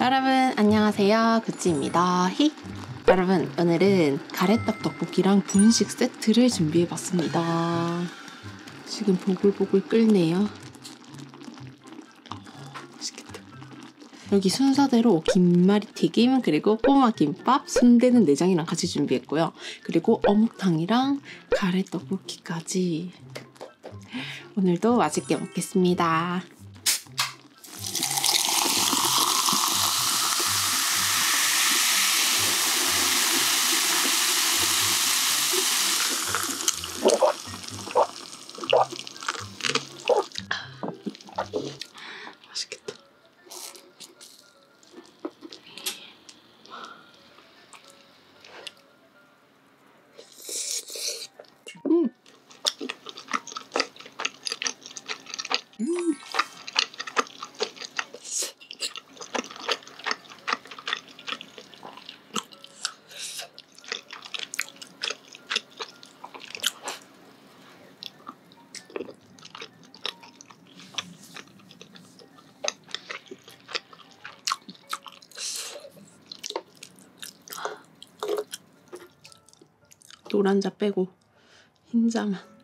여러분 안녕하세요. 구찌입니다. 히. 여러분 오늘은 가래떡 떡볶이랑 분식 세트를 준비해봤습니다. 지금 보글보글 끓네요 여기 순서대로 김말이 튀김 그리고 꼬마 김밥 순대는 내장이랑 같이 준비했고요. 그리고 어묵탕이랑 가래떡볶이까지. 오늘도 맛있게 먹겠습니다 음. 노란 자 빼고 흰 자만.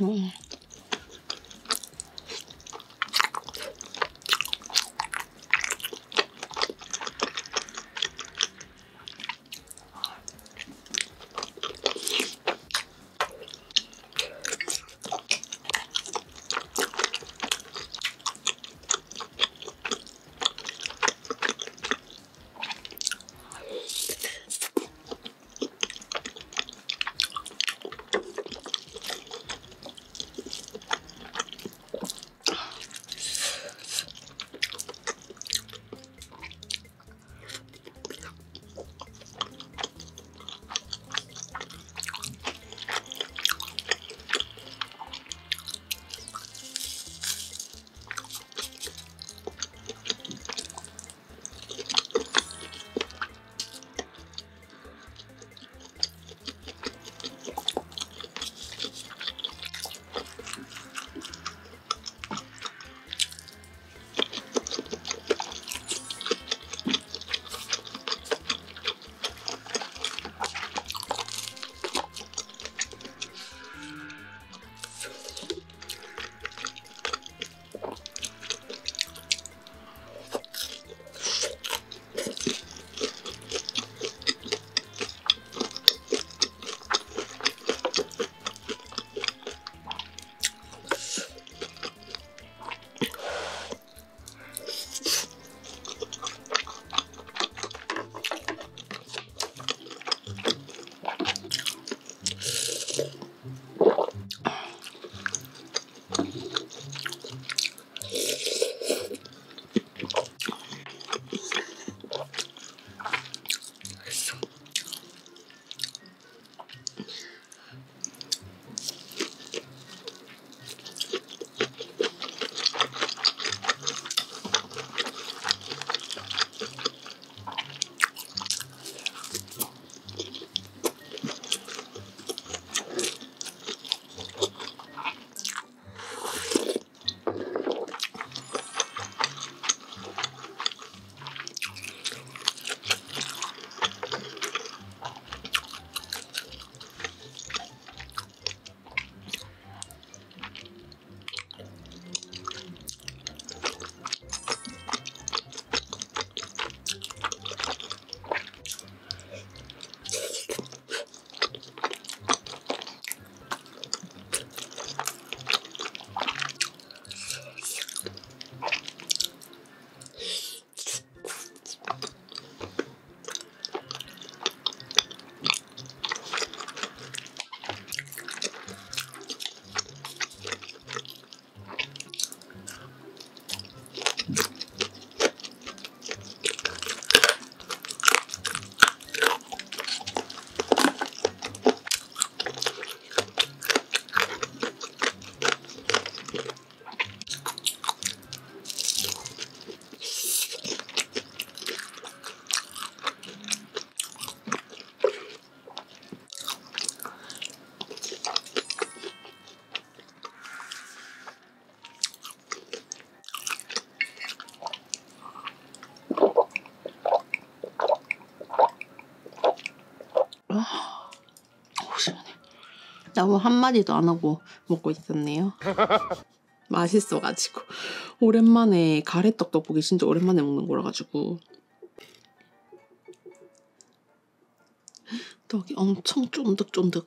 음. 너무 한마디도 안 하고 먹고 있었네요. 맛있어가지고. 오랜만에 가래떡 떡볶이 진짜 오랜만에 먹는 거라 가지고. 떡이 엄청 쫀득쫀득.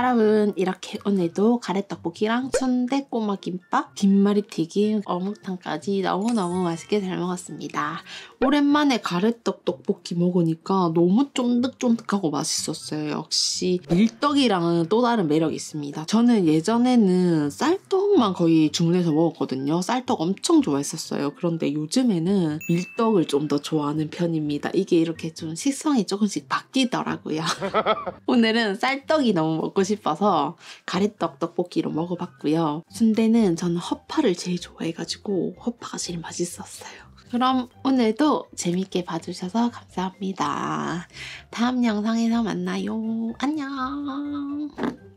여러분 이렇게 오늘도 가래떡볶이랑 순대 꼬마김밥, 김말이튀김, 어묵탕까지 너무너무 맛있게 잘 먹었습니다. 오랜만에 가래떡 떡볶이 먹으니까 너무 쫀득쫀득하고 맛있었어요. 역시 밀떡이랑은 또 다른 매력이 있습니다. 저는 예전에는 쌀떡만 거의 주문해서 먹었거든요. 쌀떡 엄청 좋아했었어요. 그런데 요즘에는 밀떡을 좀 더 좋아하는 편입니다. 이게 이렇게 좀 식성이 조금씩 바뀌더라고요. 오늘은 쌀떡이 너무 먹고 싶어서 가래떡 떡볶이로 먹어봤고요. 순대는 저는 허파를 제일 좋아해가지고 허파가 제일 맛있었어요. 그럼 오늘도 재밌게 봐주셔서 감사합니다. 다음 영상에서 만나요. 안녕.